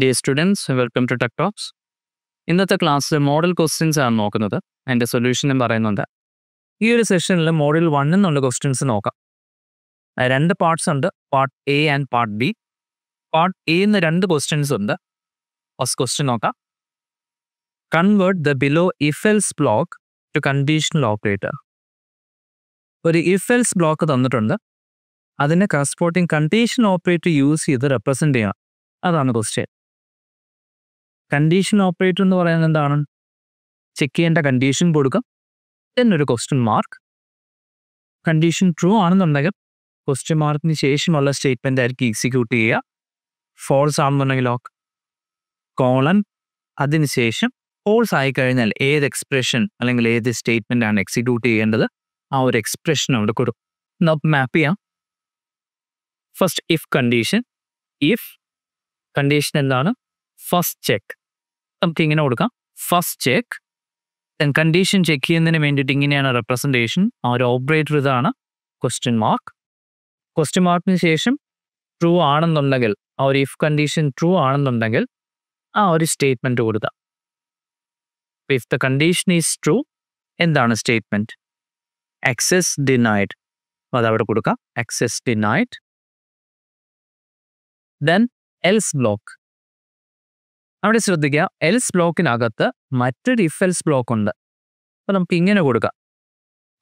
Dear students welcome to tech talks ഇന്നത്തെ ക്ലാസ്സിൽ model questions ആണ് നോക്കുന്നത്. അതിന്റെ സൊല്യൂഷനും പറയുന്നുണ്ട്. ഈ ഒരു സെഷനിൽ മോഡൽ വൺ എന്നുള്ള ക്വസ്റ്റ്യൻസ് നോക്കാം. രണ്ട് പാർട്സ് ഉണ്ട്. Part A and part B part A എന്ന രണ്ട് ക്വസ്റ്റ്യൻസ് ഉണ്ട്. ഫസ്റ്റ് ക്വസ്റ്റ്യൻ നോക്കാം. Convert the below if else block to conditional operator ഒരു ഇഫ് എൽസ് ബ്ലോക്ക് തന്നിട്ടുണ്ട്. അതിനെ കറസ്പോർട്ടിങ് കണ്ടീഷൻ ഓപ്പറേറ്റർ യൂസ് ചെയ്ത് റെപ്രസെന്റ് ചെയ്യണം. അതാണ് ക്വസ്റ്റ്യൻ കണ്ടീഷൻ ഓപ്പറേറ്റർ എന്ന് പറയുന്നത് എന്താണ്? ചെക്ക് ചെയ്യേണ്ട കണ്ടീഷൻ കൊടുക്കാം. എന്നൊരു ക്വസ്റ്റ്യൻ മാർക്ക് കണ്ടീഷൻ ട്രൂ ആണെന്നുണ്ടെങ്കിൽ ക്വസ്റ്റ്യൻ മാർക്കിന് ശേഷമുള്ള സ്റ്റേറ്റ്മെന്റ് ആയിരിക്കും എക്സിക്യൂട്ട് ചെയ്യുക. ഫോൾസ് ആണെന്നുണ്ടെങ്കിൽ ലോക്ക് കോളൻ അതിനുശേഷം ഫോൾസ് ആയി കഴിഞ്ഞാൽ ഏത് എക്സ്പ്രഷൻ അല്ലെങ്കിൽ ഏത് സ്റ്റേറ്റ്മെന്റ് ആണ് എക്സിക്യൂട്ട് ചെയ്യേണ്ടത്? ആ ഒരു എക്സ്പ്രഷൻ അവിടെ കൊടുക്കും നമുക്ക് മാപ്പ് ചെയ്യാം. First if condition if condition എന്താണ്? ഫസ്റ്റ് ചെക്ക് നമുക്ക് ഇങ്ങനെ കൊടുക്കാം. First check then condition check ചെയ്യുന്നതിന് വേണ്ടിയിട്ട് ഇങ്ങനെയാണ് റെപ്രസെന്റേഷൻ ആ ഒരു ഓപ്പറേറ്റർ ഇതാണ്. ക്വസ്റ്റ്യൻ മാർക്ക് ക്വസ്റ്റ്യൻ മാർക്കിന് ശേഷം ട്രൂ ആണെന്നുണ്ടെങ്കിൽ ആ ഒരു ഇഫ് കണ്ടീഷൻ ട്രൂ ആണെന്നുണ്ടെങ്കിൽ ആ ഒരു സ്റ്റേറ്റ്മെന്റ് കൊടുക്കാം if the condition is true എന്താണ് സ്റ്റേറ്റ്മെന്റ് ആക്സസ് ഡിനൈഡ് അവിടെ കൊടുക്കാം. Access denied then else block. അവിടെ ശ്രദ്ധിക്കുക എൽസ് ബ്ലോക്കിനകത്ത് മറ്റൊരു ഇഫ് എൽസ് ബ്ലോക്ക് ഉണ്ട്. അപ്പോൾ നമുക്ക് ഇങ്ങനെ കൊടുക്കാം.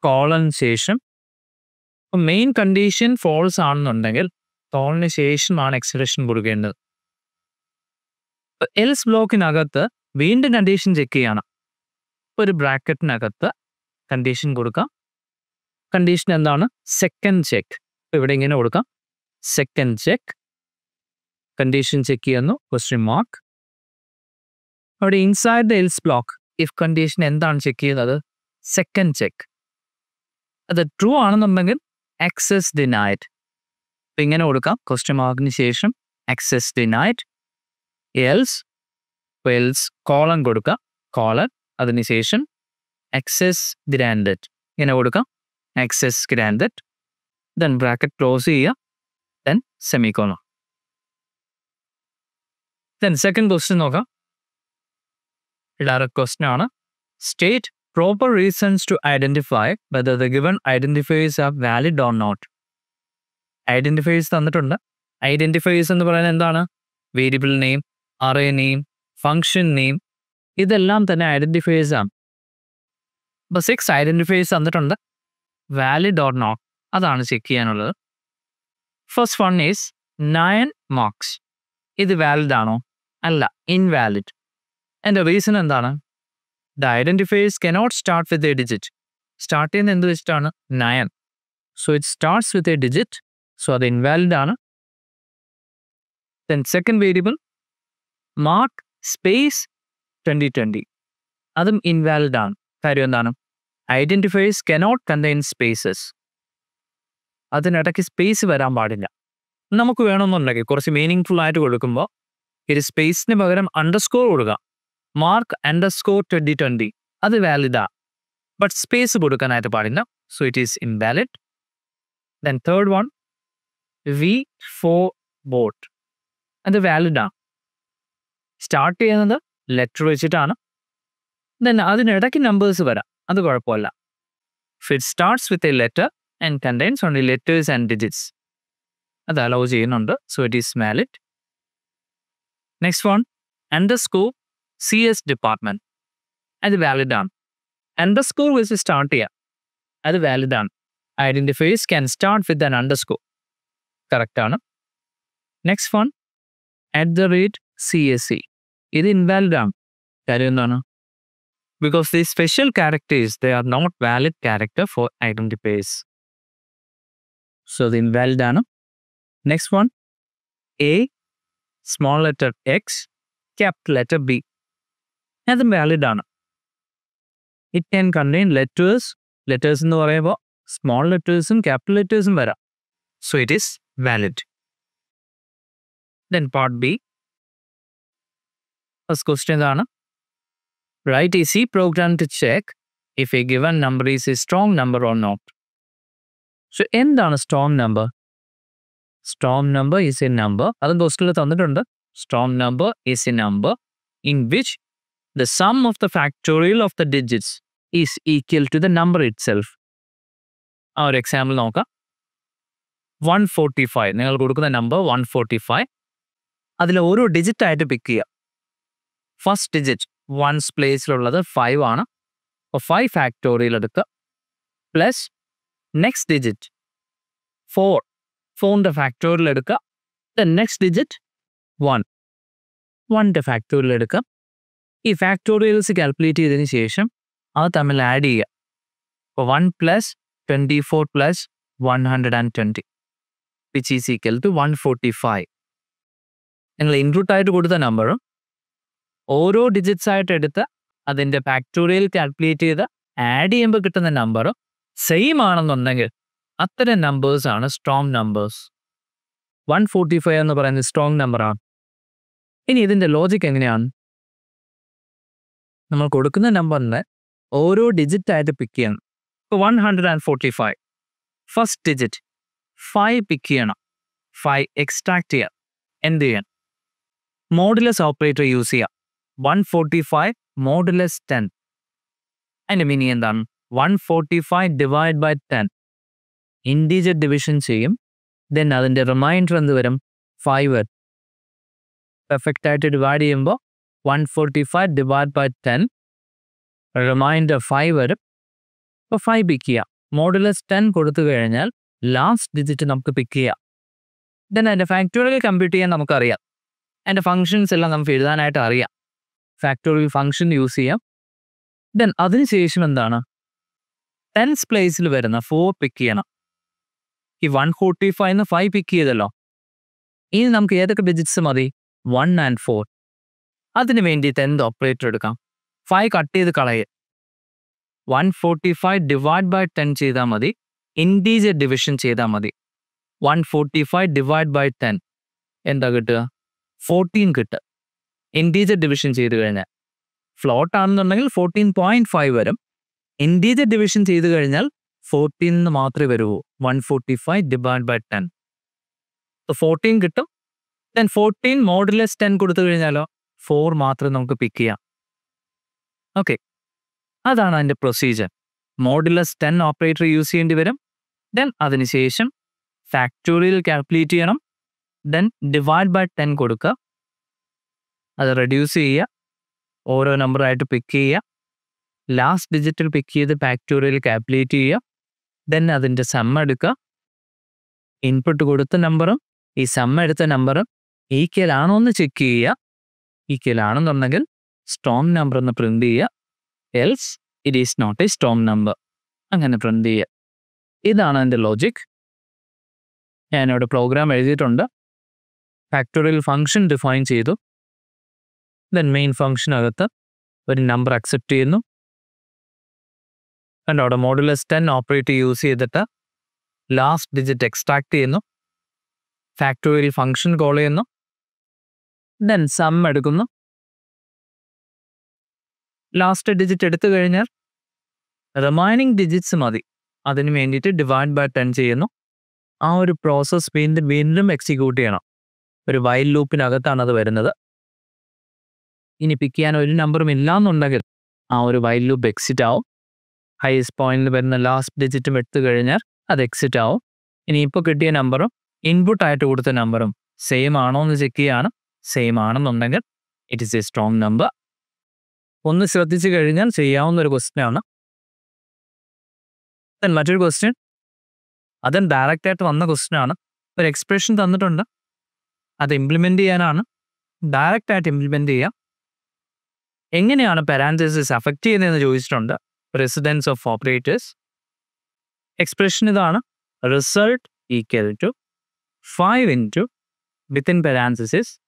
കോളന് ശേഷം മെയിൻ കണ്ടീഷൻ ഫോൾസ് ആണെന്നുണ്ടെങ്കിൽ കോളിന് ശേഷമാണ് എക്സ്പ്രഷൻ കൊടുക്കേണ്ടത്. എൽസ് ബ്ലോക്കിനകത്ത് വീണ്ടും കണ്ടീഷൻ ചെക്ക് ചെയ്യണം. ഒരു ബ്രാക്കറ്റിനകത്ത് കണ്ടീഷൻ കൊടുക്കാം. കണ്ടീഷൻ എന്താണ്? സെക്കൻഡ് ചെക്ക് ഇവിടെ ഇങ്ങനെ കൊടുക്കാം. സെക്കൻഡ് ചെക്ക് കണ്ടീഷൻ ചെക്ക് ചെയ്യുന്നു. ക്വസ്റ്റ്യൻ മാർക്ക് അവിടെ inside the else block if condition എന്താണ് ചെക്ക് ചെയ്യുന്നത്? സെക്കൻഡ് ചെക്ക് അത് ട്രൂ ആണെന്നുണ്ടെങ്കിൽ ആക്സസ് ഡിനൈഡ് അപ്പം ഇങ്ങനെ കൊടുക്കാം. ക്വസ്റ്റ്യൻ മാർക്കിന് ശേഷം access denied else else colon കൊടുക്കുക കോളൻ അതിനുശേഷം ആക്സസ് ഗ്രാൻഡഡ് ഇങ്ങനെ കൊടുക്കാം. Access granted then bracket close ചെയ്യുക. Then semicolon then second question നോക്കാം. ഡയറക്റ്റ് ക്വസ്റ്റ്യൻ ആണ്. State proper reasons to identify whether the given identifiers are valid or not identifiers തന്നിട്ടുണ്ട്. Identifiers എന്ന് പറയുന്നത് എന്താണ്? Variable name array name function name ഇതെല്ലാം തന്നെ identifiers ആണ്. അപ്പോൾ സിക്സ് ഐഡന്റിഫൈസ് തന്നിട്ടുണ്ട്. വാലിഡ് ഓർ നോട്ട് അതാണ് ചെക്ക് ചെയ്യാനുള്ളത്. First one is nine marks ഇത് വാലിഡ് ആണോ? അല്ല ഇൻവാലിഡ് എന്റെ റീസൺ എന്താണ്? The identifiers cannot start with a digit start ചെയ്യുന്ന എന്ത് വെച്ചിട്ടാണ്? Nine. So it starts with a digit so അത് ഇൻവാലിഡ് ആണ്. Then second variable mark space twenty twenty അതും ഇൻവാലിഡ് ആണ്. കാര്യം എന്താണ്? ഐഡന്റിഫൈസ് കനോട്ട് കണ്ടെയ്ൻ സ്പേസസ് അതിനിടയ്ക്ക് സ്പേസ് വരാൻ പാടില്ല. നമുക്ക് വേണമെന്നുണ്ടെങ്കിൽ കുറച്ച് മീനിങ് ഫുൾ ആയിട്ട് കൊടുക്കുമ്പോൾ ഇത് സ്പേസിന് പകരം അണ്ടർസ്കോർ കൊടുക്കുക മാർക്ക് അണ്ടർസ്കോർ ട്വന്റി ട്വന്റി അത് വാലിഡാ ബട്ട് സ്പേസ് കൊടുക്കാനായിട്ട് പാടില്ല. So it is invalid then third one V four bot അത് വാലിഡാണ് സ്റ്റാർട്ട് ചെയ്യുന്നത് ലെറ്റർ വെച്ചിട്ടാണ്. ദെൻ അതിനിടയ്ക്ക് നമ്പേഴ്സ് വരാം. അത് കുഴപ്പമില്ല. It starts with a letter and contains only letters and digits അത് അലൗ ചെയ്യുന്നുണ്ട്. So it is valid next one underscore C S department അത് വാലിഡ് ആണ്. അണ്ടർസ്കോർ വെച്ച് സ്റ്റാർട്ട് ചെയ്യാം. അത് വാലിഡ് ആണ്. Identifiers can start with an underscore correct ആണ്. Next one at the rate C S C ഇത് ഇൻവാലിഡ് ആണ്. കാര്യം എന്താണ്? because these special characters they are not valid character for identifiers so the invalid ആണ്. next one a small letter x capital letter b. അതും valid ആണ് it can contain letters letters എന്ന് പറയുമ്പോൾ small ലെറ്റേഴ്സും capital ലെറ്റേഴ്സും വരാം. So it is valid then part B first question ഇതാണ്. Right is ഈ program to check if a given number is a strong number or not so എന്താണ് strong number strong number is a number അതും ക്വസ്റ്റിൽ തന്നിട്ടുണ്ട്. Strong number is a number in which the sum of the factorial of the digits is equal to the number itself. ആ ഒരു example നോക്കാം. One forty five നിങ്ങൾ കൊടുക്കുന്ന number one forty five അതിൽ ഓരോ ഡിജിറ്റ് ആയിട്ട് പിക്ക് ചെയ്യുക first digit ones പ്ലേസിലുള്ളത് ഫൈവ് ആണ്. അപ്പോൾ ഫൈവ് ഫാക്ടോറിയൽ എടുക്കുക. പ്ലസ് നെക്സ്റ്റ് ഡിജിറ്റ് ഫോർ ഫോറിന്റെ ഫാക്ടോറിയൽ എടുക്കുക. ദ നെക്സ്റ്റ് ഡിജിറ്റ് വൺ വണ്ണിന്റെ ഫാക്ടോറിയൽ എടുക്കുക. ഈ ഫാക്ടോറിയൽസ് കാൽക്കുലേറ്റ് ചെയ്തതിന് ശേഷം അത് തമ്മിൽ ആഡ് ചെയ്യുക അപ്പോൾ one plus twenty four plus one hundred and twenty which is equal to one forty five നിങ്ങൾ ഇൻപുട്ട് ആയിട്ട് കൊടുത്ത നമ്പറും ഓരോ ഡിജിറ്റ്സ് ആയിട്ട് എടുത്ത് അതിന്റെ ഫാക്ടോറിയൽ കാൽക്കുലേറ്റ് ചെയ്ത് ആഡ് ചെയ്യുമ്പോൾ കിട്ടുന്ന നമ്പറും സെയിം ആണെന്നുണ്ടെങ്കിൽ അത്തരം നമ്പേഴ്സ് ആണ് strong numbers one forty five എന്ന് പറയുന്നത് സ്ട്രോങ് നമ്പറാണ് ഇനി ഇതിന്റെ ലോജിക് എങ്ങനെയാണ്? നമ്മൾ കൊടുക്കുന്ന നമ്പറിനെ ഓരോ ഡിജിറ്റ് ആയിട്ട് പിക്ക് ചെയ്യണം. ഇപ്പോൾ one hundred and forty five first digit five pick ചെയ്യണം. ഫൈവ് എക്സ്ട്രാക്ട് ചെയ്യാം. എന്ത് ചെയ്യാൻ മോഡുലസ് ഓപ്പറേറ്റർ യൂസ് ചെയ്യാം. One forty five modulus ten അതിന്റെ മീനിങ് എന്താണ്? One forty five divide by ten integer division ചെയ്യും. ദെൻ അതിന്റെ റിമൈൻഡർ എന്ത് വരും? ഫൈവ് പെർഫെക്റ്റ് ആയിട്ട് ഡിവൈഡ് ചെയ്യുമ്പോൾ one forty five divide by ten remainder five വരും ഇപ്പോൾ ഫൈവ് മോഡുലസ് ടെൻ കൊടുത്തു ലാസ്റ്റ് ഡിജിറ്റ് നമുക്ക് പിക്ക് ചെയ്യാം. ദെൻ അതിന്റെ ഫാക്ടോറിയൽ കമ്പ്യൂട്ട് ചെയ്യാൻ നമുക്കറിയാം. അതിന്റെ ഫങ്ഷൻസ് എല്ലാം നമുക്ക് എഴുതാനായിട്ട് അറിയാം. ഫാക്ടോറിയൽ ഫങ്ഷൻ യൂസ് ചെയ്യാം. ദെൻ അതിനുശേഷം എന്താണ്? ടെൻസ് പ്ലേസിൽ വരുന്ന ഫോർ പിക്ക് ചെയ്യണം. ഈ one forty five five pick ചെയ്തല്ലോ. ഇനി നമുക്ക് ഏതൊക്കെ ഡിജിറ്റ്സ് മതി? വൺ ആൻഡ് ഫോർ അതിന് വേണ്ടിയിട്ട് എന്ത് ഓപ്പറേറ്റർ എടുക്കാം? ഫൈവ് കട്ട് ചെയ്ത് കളയുക one forty five divide by ten ചെയ്താൽ മതി. ഇൻഡീജർ ഡിവിഷൻ ചെയ്താൽ മതി. One forty five divide by ten എന്താ കിട്ടുക? ഫോർട്ടീൻ കിട്ടുക ഇൻഡീജർ ഡിവിഷൻ ചെയ്ത് കഴിഞ്ഞാൽ. ഫ്ലോട്ട് ആണെന്നുണ്ടെങ്കിൽ ഫോർട്ടീൻ പോയിന്റ് ഫൈവ് വരും. ഇൻഡീജർ ഡിവിഷൻ ചെയ്ത് കഴിഞ്ഞാൽ ഫോർട്ടീൻ എന്ന് മാത്രമേ വരൂ one forty five divide by ten fourteen കിട്ടും. ദെൻ ഫോർട്ടീൻ മോഡുലസ് ടെൻ കൊടുത്തു കഴിഞ്ഞാലോ? ഫോർ മാത്രം നമുക്ക് പിക്ക് ചെയ്യാം. ഓക്കെ അതാണ് അതിന്റെ procedure modulus ten operator use ചെയ്യേണ്ടി വരും. ദെൻ അതിനുശേഷം ഫാക്ടോറിയൽ കാൽക്കുലേറ്റ് ചെയ്യണം. ദെൻ ഡിവൈഡ് ബൈ ടെൻ കൊടുക്കുക. അത് റെഡ്യൂസ് ചെയ്യുക. ഓരോ നമ്പറായിട്ട് പിക്ക് ചെയ്യുക. ലാസ്റ്റ് ഡിജിറ്റിൽ പിക്ക് ചെയ്ത് ഫാക്ടോറിയൽ കാൽക്കുലേറ്റ് ചെയ്യുക. ദെൻ അതിന്റെ സമ്മ എടുക്കുക. ഇൻപുട്ട് കൊടുത്ത നമ്പറും ഈ സമ്മ എടുത്ത നമ്പറും ഈക്വൽ ആണോ എന്ന് ചെക്ക് ചെയ്യുക. ഈക്വൽ ആണെന്നുണ്ടെങ്കിൽ സ്ട്രോങ് നമ്പർ എന്ന് പ്രിന്റ് ചെയ്യുക. Else it is not a strong number അങ്ങനെ പ്രിന്റ് ചെയ്യുക. ഇതാണ് എന്റെ ലോജിക് ഞാനിവിടെ പ്രോഗ്രാം എഴുതിയിട്ടുണ്ട്. ഫാക്ടോറിയൽ ഫംഗ്ഷൻ ഡിഫൈൻ ചെയ്തു. ദെൻ മെയിൻ ഫംഗ്ഷനകത്ത് ഒരു നമ്പർ അക്സെപ്റ്റ് ചെയ്യുന്നു. കണ്ടോ അവിടെ മോഡുലസ് ടെൻ ഓപ്പറേറ്റ് യൂസ് ചെയ്തിട്ട് ലാസ്റ്റ് ഡിജിറ്റ് എക്സ്ട്രാക്ട് ചെയ്യുന്നു. ഫാക്ടോറിയൽ ഫംഗ്ഷൻ കോൾ ചെയ്യുന്നു. ദെൻ സം എടുക്കുന്നു. ലാസ്റ്റ് ഡിജിറ്റ് എടുത്തു കഴിഞ്ഞാൽ റിമൈനിങ് ഡിജിറ്റ്സ് മതി. അതിന് വേണ്ടിയിട്ട് ഡിവൈഡ് ബൈ ടെൻ ചെയ്യുന്നു. ആ ഒരു പ്രോസസ്സ് വീണ്ടും വീണ്ടും എക്സിക്യൂട്ട് ചെയ്യണം. ഒരു വൈൽ ലൂപ്പിനകത്താണ് അത് വരുന്നത്. ഇനി പിക്ക് ചെയ്യാൻ ഒരു നമ്പറും ഇല്ലാന്നുണ്ടെങ്കിൽ ആ ഒരു വൈൽ ലൂപ്പ് എക്സിറ്റ് ആവും. ഹയസ്റ്റ് പോയിന്റിൽ വരുന്ന ലാസ്റ്റ് ഡിജിറ്റും എടുത്തു കഴിഞ്ഞാൽ അത് എക്സിറ്റ് ആവും. ഇനി ഇപ്പോൾ കിട്ടിയ നമ്പറും ഇൻപുട്ടായിട്ട് കൊടുത്ത നമ്പറും സെയിം ആണോ എന്ന് ചെക്ക് ചെയ്യാണ്. സെയിം ആണെന്നുണ്ടെങ്കിൽ it is a strong number ഒന്ന് ശ്രദ്ധിച്ചു കഴിഞ്ഞാൽ ചെയ്യാവുന്ന ഒരു ക്വസ്റ്റ്യൻ ആണ്. മറ്റൊരു ക്വസ്റ്റ്യൻ അതും ഡയറക്റ്റ് ആയിട്ട് വന്ന ക്വസ്റ്റ്യൻ ആണ്. ഒരു എക്സ്പ്രഷൻ തന്നിട്ടുണ്ട്. അത് ഇംപ്ലിമെന്റ് ചെയ്യാനാണ്. ഡയറക്റ്റ് ആയിട്ട് ഇംപ്ലിമെന്റ് ചെയ്യാം. എങ്ങനെയാണ് പാരാൻസിസ് അഫക്റ്റ് ചെയ്യുന്നതെന്ന് ചോദിച്ചിട്ടുണ്ട്. റെസിഡൻസ് ഓഫ് ഓപ്പറേറ്റേഴ്സ് എക്സ്പ്രഷൻ ഇതാണ്. Result equal to five into within parenthesis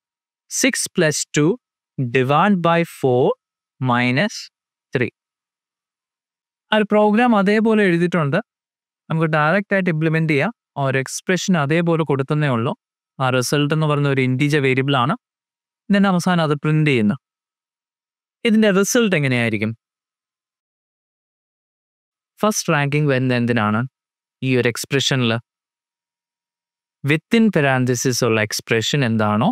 6 plus 2 divided by 4 minus 3. ആ ഒരു പ്രോഗ്രാം അതേപോലെ എഴുതിയിട്ടുണ്ട്. നമുക്ക് ഡയറക്റ്റ് ആയിട്ട് ഇംപ്ലിമെന്റ് ചെയ്യാം. ആ ഒരു എക്സ്പ്രഷൻ അതേപോലെ കൊടുത്തതേ ഉള്ളൂ. ആ റിസൾട്ട് എന്ന് പറയുന്ന ഒരു ഇന്റീജർ വേരിയബിൾ ആണ്. ഇതിന്റെ അവസാനം അത് പ്രിന്റ് ചെയ്യുന്നു. ഇതിന്റെ റിസൾട്ട് എങ്ങനെയായിരിക്കും? ഫസ്റ്റ് റാങ്കിങ് വരുന്നത് എന്തിനാണ്? ഈ ഒരു എക്സ്പ്രഷനിൽ വിത്തിൻ പെരാന്തസിസ് ഉള്ള എക്സ്പ്രഷൻ എന്താണോ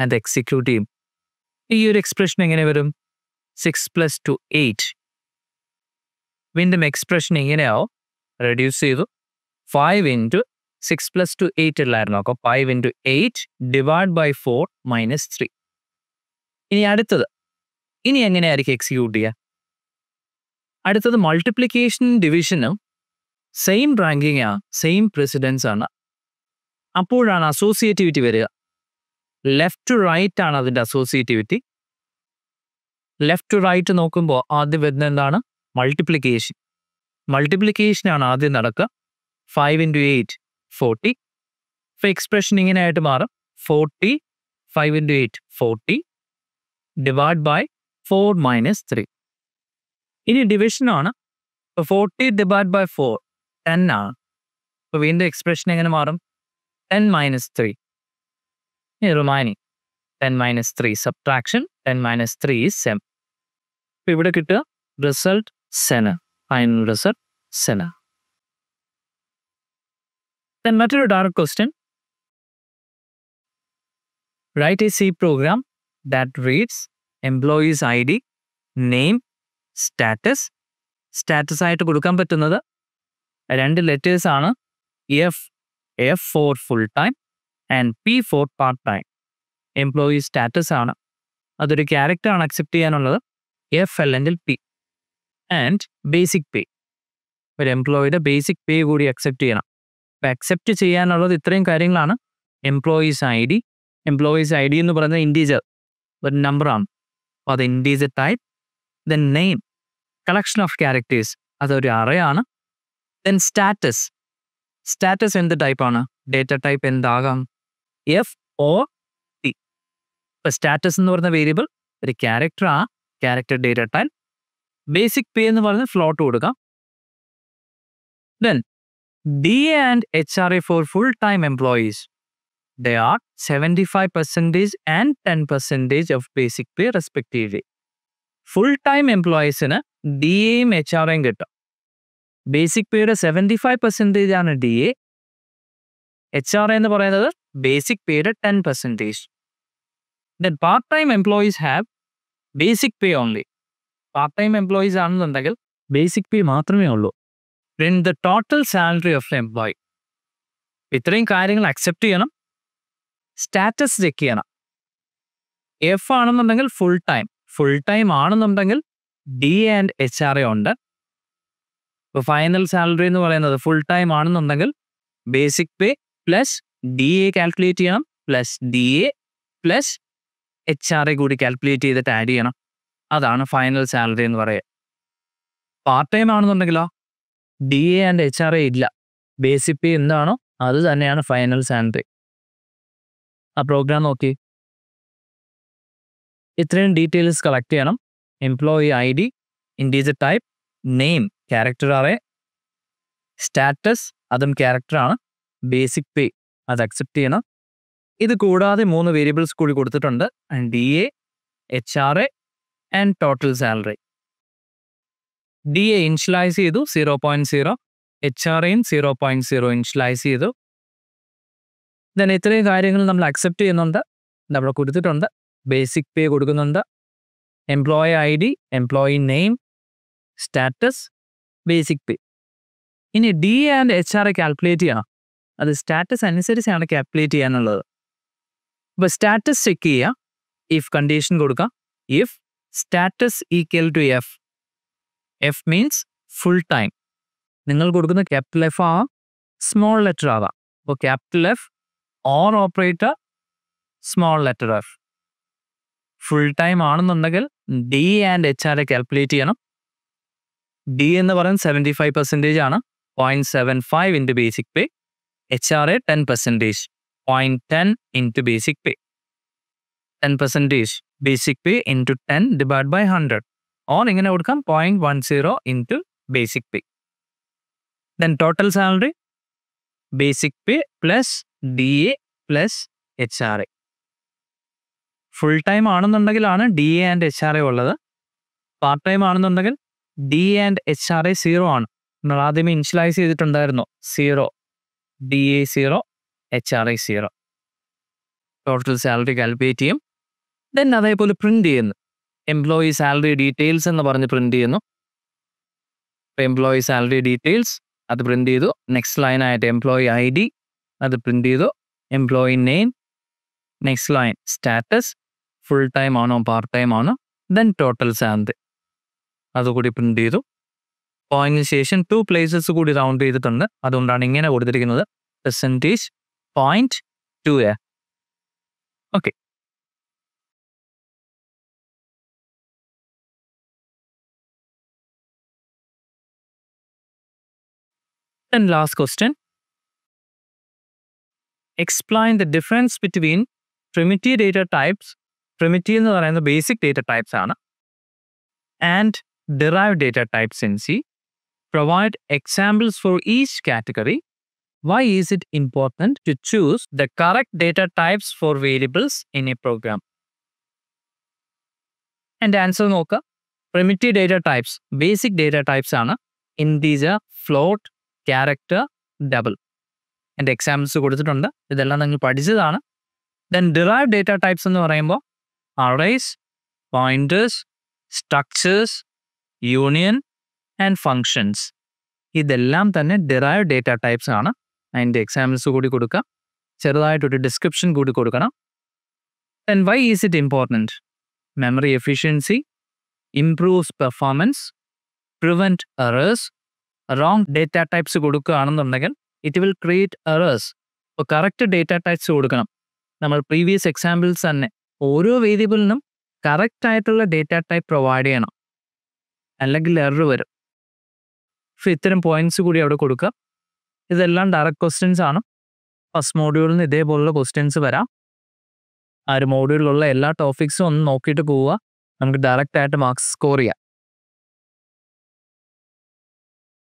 ആൻഡ് എക്സിക്യൂട്ട് ചെയ്യും ഈ ഒരു എക്സ്പ്രഷൻ എങ്ങനെ വരും? സിക്സ് പ്ലസ് ടു എയ്റ്റ് വീണ്ടും എക്സ്പ്രഷൻ ഇങ്ങനെയാവും റെഡ്യൂസ് ചെയ്തു. Five into six plus two eight അല്ലായിരുന്നു അപ്പോൾ five into eight divide by four minus three ഇനി അടുത്തത്. ഇനി എങ്ങനെയായിരിക്കും എക്സിക്യൂട്ട് ചെയ്യുക അടുത്തത് മൾട്ടിപ്ലിക്കേഷൻ ഡിവിഷനും സെയിം റാങ്കിങ് ആ സെയിം പ്രസിഡൻസ് ആണ്. അപ്പോഴാണ് അസോസിയേറ്റിവിറ്റി വരിക. ലെഫ്റ്റ് ടു റൈറ്റ് ആണ് അതിന്റെ അസോസിയേറ്റിവിറ്റി ലെഫ്റ്റ് ടു റൈറ്റ് നോക്കുമ്പോൾ ആദ്യം വരുന്ന എന്താണ്? മൾട്ടിപ്ലിക്കേഷൻ മൾട്ടിപ്ലിക്കേഷനാണ് ആദ്യം നടക്കുക. ഫൈവ് ഇന്റു എയ്റ്റ് ഫോർട്ടി ഇപ്പോൾ എക്സ്പ്രഷൻ ഇങ്ങനെയായിട്ട് മാറും. Forty five into eight forty divide by four minus three ഇനി ഡിവിഷനാണ് ഇപ്പോൾ forty divide by four ten ആണ്. ഇപ്പോൾ വീണ്ടും എക്സ്പ്രഷൻ എങ്ങനെ മാറും? Ten minus three remaining ten minus three subtraction ten minus three seven അപ്പോൾ ഇവിടെ കിട്ടുക result seven final result seven മറ്റൊരു direct question write a C program that reads employees I D name status status ആയിട്ട് കൊടുക്കാൻ പറ്റുന്നത് രണ്ട് letters ആണ്. F F for full time and P for part time employee status ആണ്. അതൊരു character ആണ് accept ചെയ്യാനുള്ളത്. എഫ് അല്ലെങ്കിൽ പി ആൻഡ് ബേസിക് പേ ഒരു എംപ്ലോയിയുടെ ബേസിക് പേ കൂടി അക്സെപ്റ്റ് ചെയ്യണം. അപ്പം അക്സെപ്റ്റ് ചെയ്യാനുള്ളത് ഇത്രയും കാര്യങ്ങളാണ്. Employees I D employees I D എന്ന് പറയുന്നത് ഇൻഡീജർ ഒരു നമ്പറാണ് അപ്പോൾ അത് integer type then name collection of characters അതൊരു അറയാണ് ദെൻ സ്റ്റാറ്റസ് സ്റ്റാറ്റസ് എന്ത് ടൈപ്പാണ് ഡേറ്റ ടൈപ്പ് എന്താകാം? എഫ് ഒ ടി ഇപ്പം സ്റ്റാറ്റസ് എന്ന് പറയുന്ന വേരിയബിൾ ഒരു ക്യാരക്ടർ ആ character data type basic pay എന്ന് പറയുന്നത് ഫ്ലോട്ട് കൊടുക്കാം. Then D and H R A for full time employees they are seventy five percentage and ten percentage of basic pay respectively full time എംപ്ലോയീസിന് D എയും H R എയും കിട്ടും. Basic പേയുടെ seventy five percentage ആണ് D A H R എന്ന് പറയുന്നത് basic പേയുടെ ten percentage then part time employees have basic pay only part time employees ആണെന്നുണ്ടെങ്കിൽ basic pay മാത്രമേ ഉള്ളൂ. Then the total salary of the employee ഇത്രയും കാര്യങ്ങൾ accept ചെയ്യണം. Status check ചെയ്യണം. എഫ് ആണെന്നുണ്ടെങ്കിൽ ഫുൾ ടൈം ഫുൾ ടൈം ആണെന്നുണ്ടെങ്കിൽ D and H R A ഉണ്ട്. ഇപ്പോൾ ഫൈനൽ സാലറി എന്ന് പറയുന്നത് ഫുൾ ടൈം ആണെന്നുണ്ടെങ്കിൽ basic pay plus D A calculate ചെയ്യണം plus D A plus H R A കൂടി കാൽക്കുലേറ്റ് ചെയ്തിട്ട് ആഡ് ചെയ്യണം. അതാണ് ഫൈനൽ സാലറി എന്ന് പറയുക. Part time ആണെന്നുണ്ടെങ്കിലോ D A and H R A ഇല്ല. ബേസിക് പേ എന്താണോ അത് തന്നെയാണ് ഫൈനൽ സാലറി ആ പ്രോഗ്രാം നോക്കി. ഇത്രയും ഡീറ്റെയിൽസ് കളക്ട് ചെയ്യണം. Employee I D integer type name character array status അതും ക്യാരക്ടറാണ് ബേസിക് പേ അത് അക്സെപ്റ്റ് ചെയ്യണം. ഇത് കൂടാതെ മൂന്ന് വേരിയബിൾസ് കൂടി കൊടുത്തിട്ടുണ്ട്. D A H R A and total salary D A initialise ചെയ്തു zero point zero H R എയും സീറോ പോയിന്റ് സീറോ ഇൻഷ്യലൈസ് ചെയ്തു. ദെൻ ഇത്രയും കാര്യങ്ങൾ നമ്മൾ അക്സെപ്റ്റ് ചെയ്യുന്നുണ്ട്. നമ്മൾ കൊടുത്തിട്ടുണ്ട് ബേസിക് പേ കൊടുക്കുന്നുണ്ട്. Employee I D employee name status basic pay ഇനി D and H R A calculate ചെയ്യണം. അത് സ്റ്റാറ്റസ് അനുസരിച്ചാണ് കാൽക്കുലേറ്റ് ചെയ്യാനുള്ളത്. അപ്പോൾ സ്റ്റാറ്റസ് ചെക്ക് ചെയ്യുക ഇഫ് കണ്ടീഷൻ കൊടുക്കുക if status equal to F F means full time നിങ്ങൾ കൊടുക്കുന്ന ക്യാപിറ്റൽ എഫ് ആവാം സ്മോൾ ലെറ്റർ ആവാം. അപ്പോൾ capital F or operator small letter F full time ആണെന്നുണ്ടെങ്കിൽ D and H R calculate ചെയ്യണം. D എന്ന് പറയുന്നത് സെവന്റി ഫൈവ് പെർസെന്റേജ് ആണ്. Point seven five into basic pay H R A ten percentage point ten into basic pay ten percentage basic pay into ten divide by hundred on ഇങ്ങനെ കൊടുക്കാം point one zero into basic pay then total salary basic pay plus D A plus H R A full time ആണെന്നുണ്ടെങ്കിലാണ് D A and H R A ഉള്ളത്. Part time ആണെന്നുണ്ടെങ്കിൽ D and H R A zero ആണ്. നമ്മൾ ആദ്യമേ initialise ചെയ്തിട്ടുണ്ടായിരുന്നു zero D A zero H R I zero total salary calculate ചെയ്യും. Then അതേപോലെ print ചെയ്യുന്നു. Employee salary details എന്ന് പറഞ്ഞ് പ്രിന്റ് ചെയ്യുന്നു. എംപ്ലോയി സാലറി ഡീറ്റെയിൽസ് അത് പ്രിന്റ് ചെയ്തു. നെക്സ്റ്റ് ലൈൻ ആയിട്ട് എംപ്ലോയി ഐ ഡി അത് പ്രിന്റ് ചെയ്തു. Employee name next line status full time ആണോ പാർട്ട് ടൈം ആണോ ദെൻ ടോട്ടൽ സാലറി അതുകൂടി പ്രിന്റ് ചെയ്തു. പോയിന്റിന് ശേഷം ടു പ്ലേസസ് കൂടി റൗണ്ട് ചെയ്തിട്ടുണ്ട് അതുകൊണ്ടാണ് ഇങ്ങനെ കൊടുത്തിരിക്കുന്നത് percentage point two A okay Then last question. Explain the difference between primitive data types, primitive എന്ന് പറയുന്ന ബേസിക് ഡേറ്റ ടൈപ്സ് ആണ് and derived data types in C. Provide examples for each category. Why is it important to choose the correct data types for variables in a program? And answer നോക്കുക primitive data types, basic data types ആണ് integer, float, character double എൻ്റെ examples കൊടുത്തിട്ടുണ്ട് ഇതെല്ലാം നിങ്ങൾ പഠിച്ചതാണ് then derive data types എന്ന് പറയുമ്പോൾ arrays pointers structures union and functions ഇതെല്ലാം തന്നെ ഡിറൈവ് ഡേറ്റ ടൈപ്സ് ആണ്. അതിന്റെ എക്സാമ്പിൾസ് കൂടി കൊടുക്കാം. ചെറുതായിട്ടൊരു ഡിസ്ക്രിപ്ഷൻ കൂടി കൊടുക്കണം. Then why is it important memory efficiency improves performance prevent errors wrong data types കൊടുക്കുകയാണെന്നുണ്ടെങ്കിൽ it will create errors ഇപ്പോൾ കറക്റ്റ് ഡേറ്റ ടൈപ്സ് കൊടുക്കണം. നമ്മൾ പ്രീവിയസ് എക്സാമ്പിൾസ് തന്നെ ഓരോ വേരിയബിളിനും കറക്റ്റ് ആയിട്ടുള്ള ഡേറ്റ ടൈപ്പ് പ്രൊവൈഡ് ചെയ്യണം. അല്ലെങ്കിൽ എറർ വരും. ഇത്തരം പോയിന്റ്സ് കൂടി അവിടെ കൊടുക്കുക. ഇതെല്ലാം ഡയറക്റ്റ് ക്വസ്റ്റ്യൻസ് ആണ്. ഫസ്റ്റ് മോഡ്യൂളിൽ നിന്ന് ഇതേപോലുള്ള ക്വസ്റ്റ്യൻസ് വരാം. ആ ഒരു മോഡ്യൂളിലുള്ള എല്ലാ ടോപ്പിക്സും ഒന്ന് നോക്കിയിട്ട് പോവുക. നമുക്ക് ഡയറക്റ്റ് ആയിട്ട് മാർക്സ് സ്കോർ ചെയ്യാം.